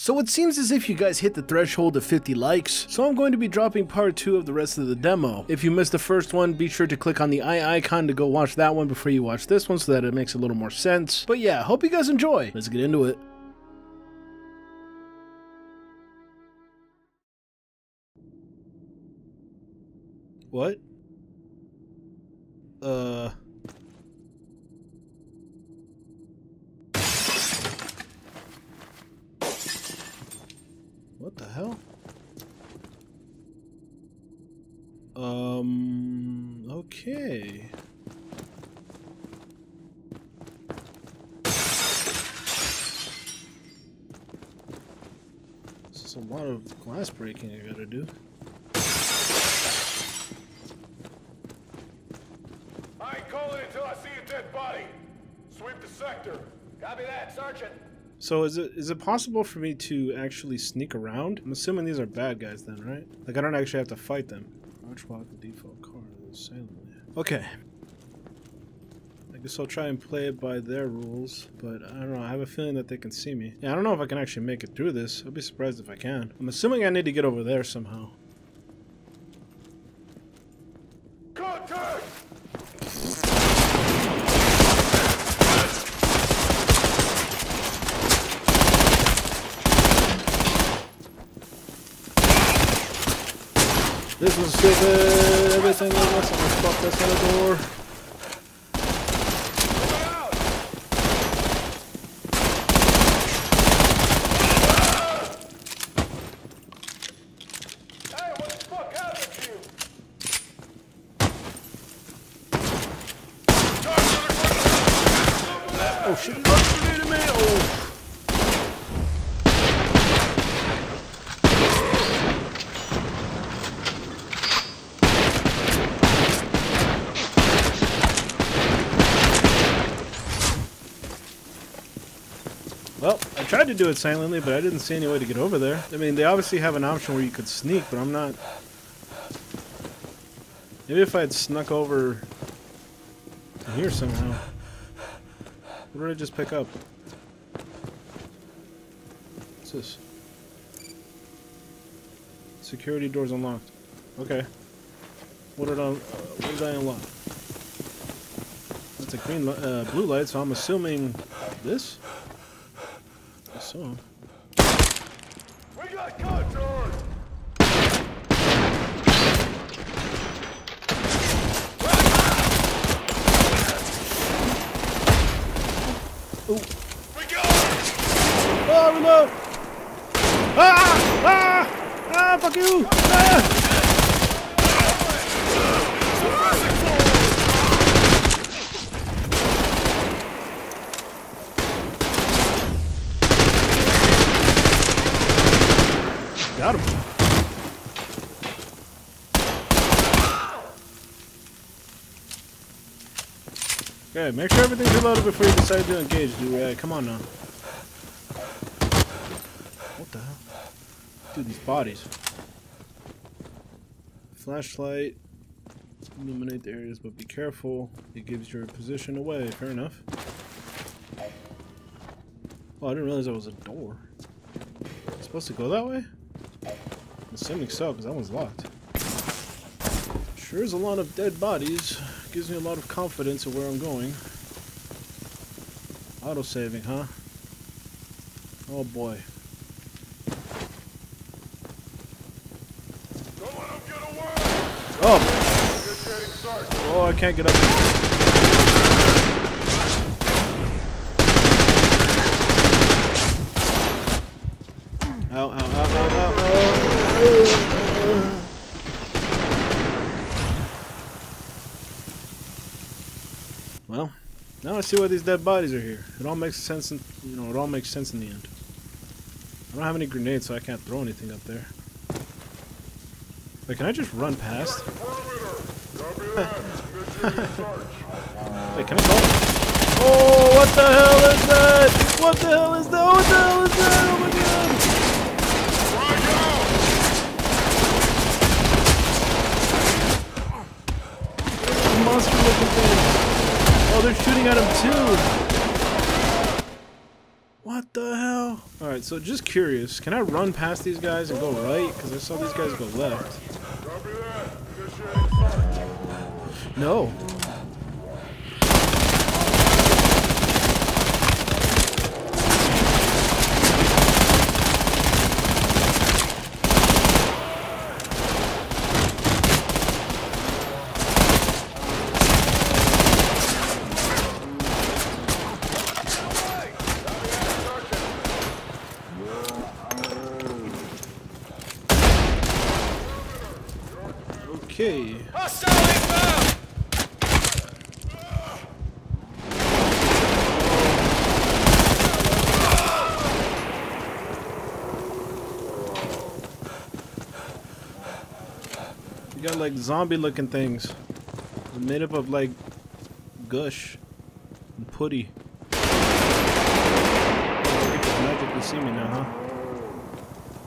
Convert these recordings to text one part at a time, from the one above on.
So it seems as if you guys hit the threshold of 50 likes, so I'm going to be dropping part 2 of the rest of the demo. If you missed the first one, be sure to click on the eye icon to go watch that one before you watch this one so that it makes a little more sense. But yeah, hope you guys enjoy. Let's get into it. What? Uh... the hell? Um, okay. This is a lot of glass breaking I gotta do. I ain't calling until I see a dead body. Sweep the sector. Copy that, Sergeant. So is it is it possible for me to actually sneak around? I'm assuming these are bad guys then, right? Like I don't actually have to fight them. Walk the default car silently. Okay. I guess I'll try and play it by their rules, but I don't know. I have a feeling that they can see me. Yeah, I don't know if I can actually make it through this. I'll be surprised if I can. I'm assuming I need to get over there somehow. Was stupid. Uh, everything missing. Let's fuck this on the door. Moving out! Hey, what the fuck happened to you? Oh shit! He grenade me! Oh. Well, I tried to do it silently, but I didn't see any way to get over there. I mean, they obviously have an option where you could sneak, but I'm not... Maybe if I had snuck over here somehow. What did I just pick up? What's this? Security doors unlocked. Okay. What did I, uh, what did I unlock? That's a green, uh, blue light, so I'm assuming this? I. We got contact! Ooh. We it! Oh, reload! Ah! Ah! Ah, fuck you! Ah! Got him. Okay, make sure everything's reloaded before you decide to engage, dude. Yeah, come on now. What the hell? Dude, these bodies. Flashlight. Illuminate the areas, but be careful. It gives your position away. Fair enough. Oh, I didn't realize that was a door. supposed to go that way? I'm assuming so, because that one's locked. Sure is a lot of dead bodies. Gives me a lot of confidence of where I'm going. Auto saving, huh? Oh boy. Oh! Oh, I can't get up. Well, now I see why these dead bodies are here. It all makes sense in, you know, it all makes sense in the end. I don't have any grenades, so I can't throw anything up there. Wait, can I just run past? Wait, can I go? Oh, what the hell is that? What the hell is that? What the hell is that? Oh my god! Frag out! Monster looking thing. Oh, they're shooting at him too. What the hell? Alright, so just curious, can I run past these guys and go right? Because I saw these guys go left. No. You got like zombie looking things. Made up of like gush and putty. Magically see me now, huh?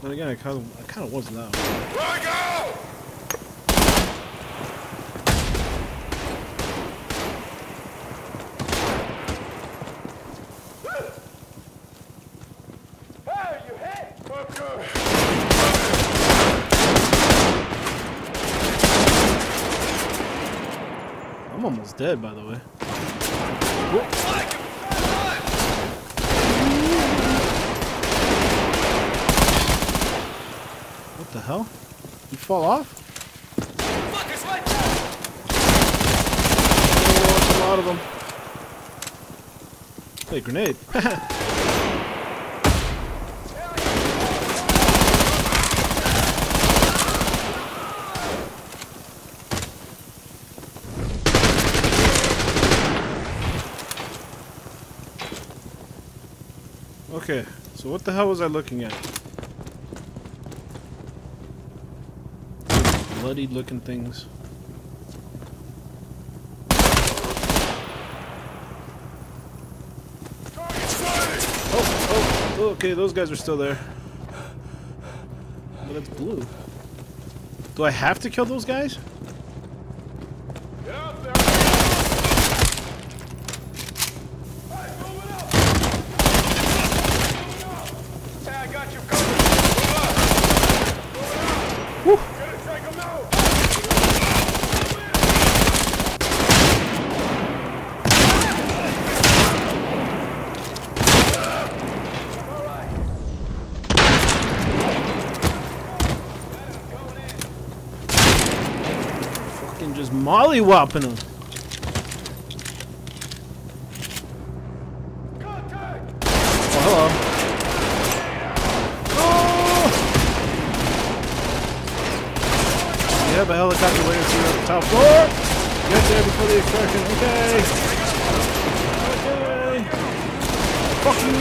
Then again, I kind of, I kind of was now. Where I go? Hey, you hit! Okay. I'm almost dead, by the way. What the hell? You fall off? Oh, a lot of them. Hey, grenade. okay, so what the hell was I looking at? Bloody looking things. Oh, oh, okay, those guys are still there. But it's blue. Do I have to kill those guys? Get out there! Hey, moving up! Hey, I got you covered. Move up! Woo! Get it, take him out! Fucking just mollywopping uh-huh. them. Contact! Oh, hello. Oh! A helicopter waiting for you at the top floor. Get there before the extraction. Okay. Okay. Fuck you.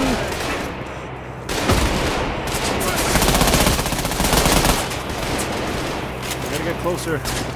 Gotta get closer.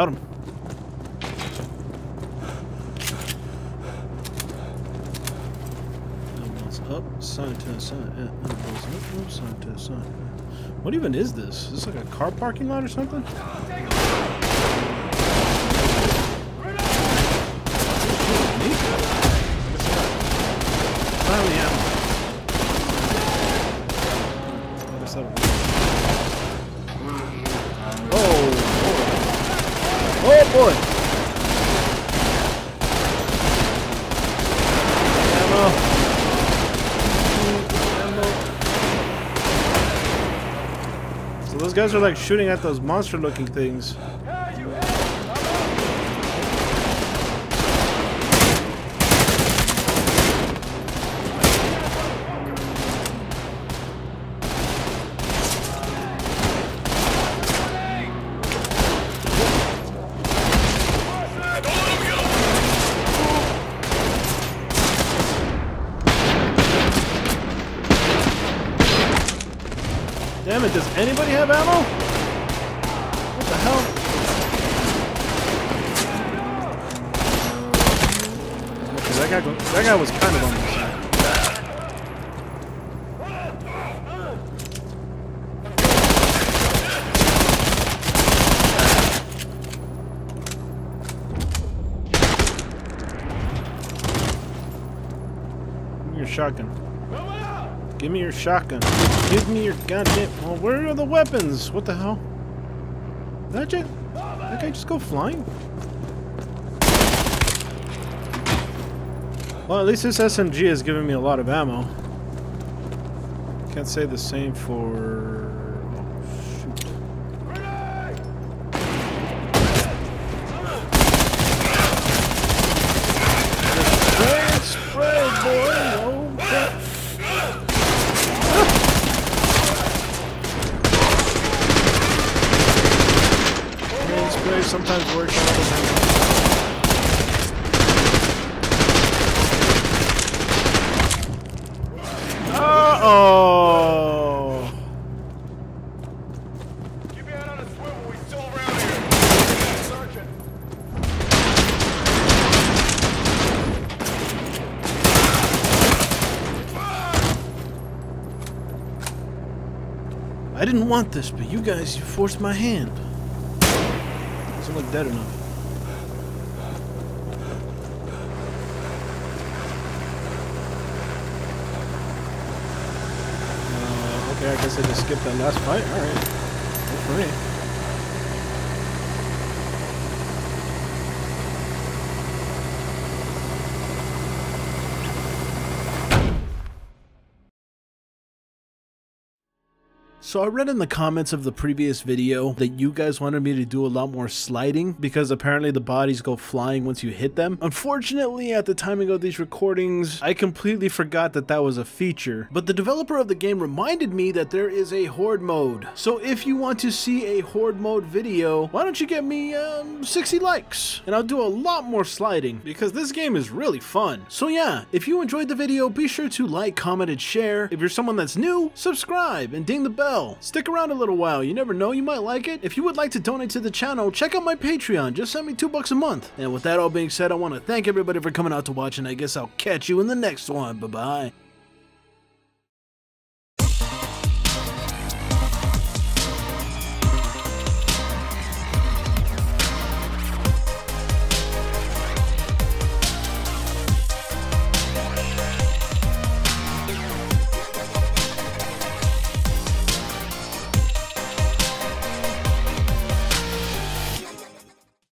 Got him. Elbows up, side to side, elbows up, up, side to side. What even is this? Is this like a car parking lot or something? Finally ammo. Those guys are like shooting at those monster looking things. Damn it, does anybody have ammo? What the hell? That guy, that guy was kind of on the side. Your shotgun. Give me your shotgun. Give me your goddamn. Well, where are the weapons? What the hell? Did that just, that guy just go flying? Well, at least this SMG has given me a lot of ammo. Can't say the same for. Oh, shoot. Spray and spray, boy! Oh, crap. Spray sometimes works, not all the time. Uh-oh! Keep your head on a swivel. We still around here. Searching. I didn't want this, but you guys, you forced my hand. Doesn't look dead enough. Uh, okay, I guess I just skipped that last fight. Alright. Good for me. So I read in the comments of the previous video that you guys wanted me to do a lot more sliding because apparently the bodies go flying once you hit them. Unfortunately, at the timing of these recordings, I completely forgot that that was a feature. But the developer of the game reminded me that there is a horde mode. So if you want to see a horde mode video, why don't you get me um, 60 likes? And I'll do a lot more sliding because this game is really fun. So yeah, if you enjoyed the video, be sure to like, comment, and share. If you're someone that's new, subscribe and ding the bell. Stick around a little while, you never know, you might like it. If you would like to donate to the channel, check out my Patreon, just send me two bucks a month. And with that all being said, I want to thank everybody for coming out to watch, and I guess I'll catch you in the next one. Bye bye.